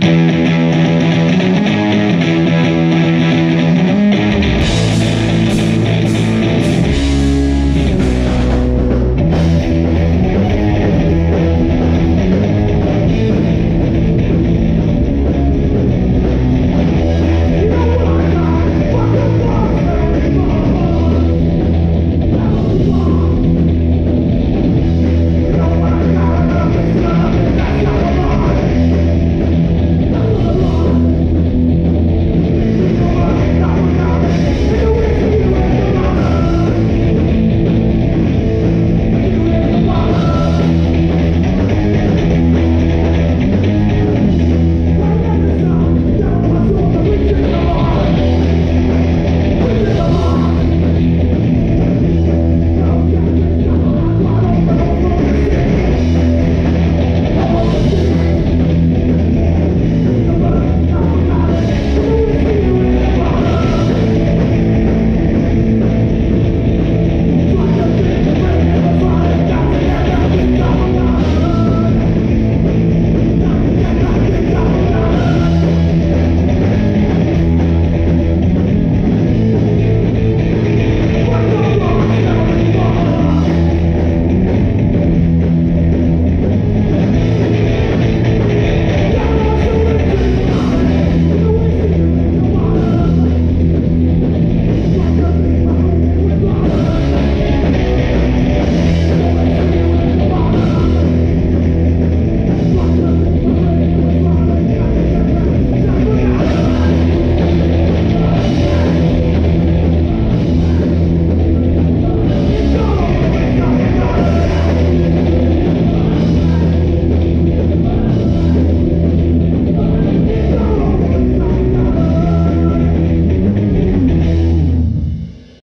Yeah.